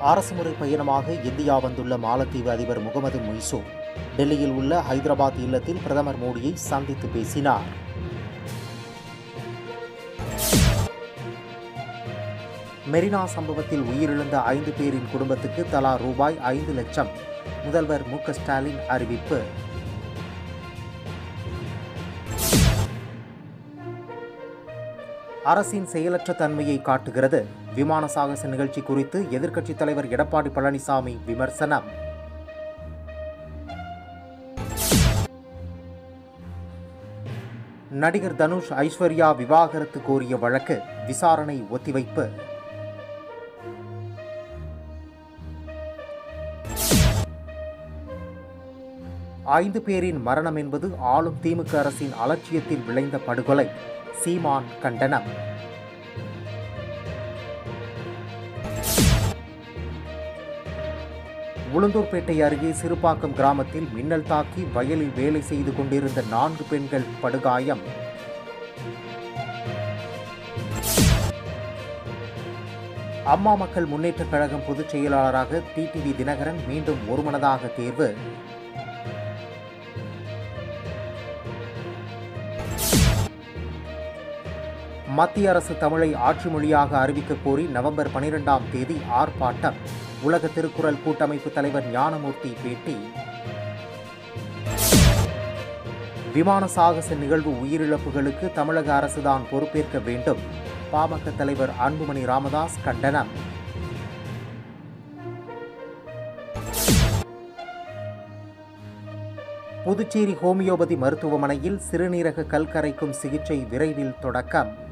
அரசுமுறை பயணமாக இந்தியா வந்துள்ள மாலத்தீவு அதிபர் முகமது முய்சு டெல்லியில் உள்ள ஹைதராபாத் இல்லத்தில் பிரதமர் மோடியை சந்தித்து பேசினார். மெரினா சம்பவத்தில் உயிரிழந்த ஐந்து பேரின் குடும்பத்துக்கு தலா ரூபாய் ஐந்து லட்சம். முதல்வர் மு ஸ்டாலின் அறிவிப்பு. அரசின் செயலற்ற தன்மையை காட்டுகிறது. விமான சாகச நிகழ்ச்சி குறித்து எதிர்க்கட்சித் தலைவர் எடப்பாடி பழனிசாமி விமர்சனம். நடிகர் தனுஷ் ஐஸ்வர்யா விவாகரத்து கோரிய வழக்கு விசாரணை ஒத்திவைப்பு. ஐந்து பேரின் மரணம் என்பது ஆளும் திமுக அரசின் அலட்சியத்தில் விளைந்த படுகொலை. சீமான் கண்டனம். உளுந்தூர்பேட்டை அருகே சிறுபாக்கம் கிராமத்தில் மின்னல் தாக்கி வயலில் வேலை செய்து கொண்டிருந்த நான்கு பெண்கள் படுகாயம். அம்மா மக்கள் முன்னேற்றக் கழகம் பொதுச் செயலாளராக டிடிவி தினகரன் மீண்டும் ஒருமனதாக தேர்வு. மத்திய அரசு தமிழை ஆட்சி மொழியாக அறிவிக்க கோரி நவம்பர் பனிரெண்டாம் தேதி ஆர்ப்பாட்டம். உலக திருக்குறள் கூட்டமைப்பு தலைவர் ஞானமூர்த்தி பேட்டி. விமான சாகச நிகழ்வு உயிரிழப்புகளுக்கு தமிழக அரசுதான் பொறுப்பேற்க வேண்டும். பாமக தலைவர் அன்புமணி ராமதாஸ் கண்டனம். புதுச்சேரி ஹோமியோபதி மருத்துவமனையில் சிறுநீரக கல் கரைக்கும் சிகிச்சை விரைவில் தொடக்கம்.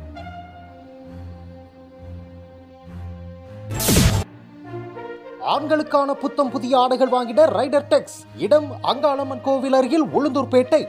ஆண்களுக்கான புத்தம் புதிய ஆடைகள் வாங்கிட ரைடர் டெக்ஸ் இடம் அங்காளம்மன் கோவில் அருகில் உளுந்தூர்பேட்டை.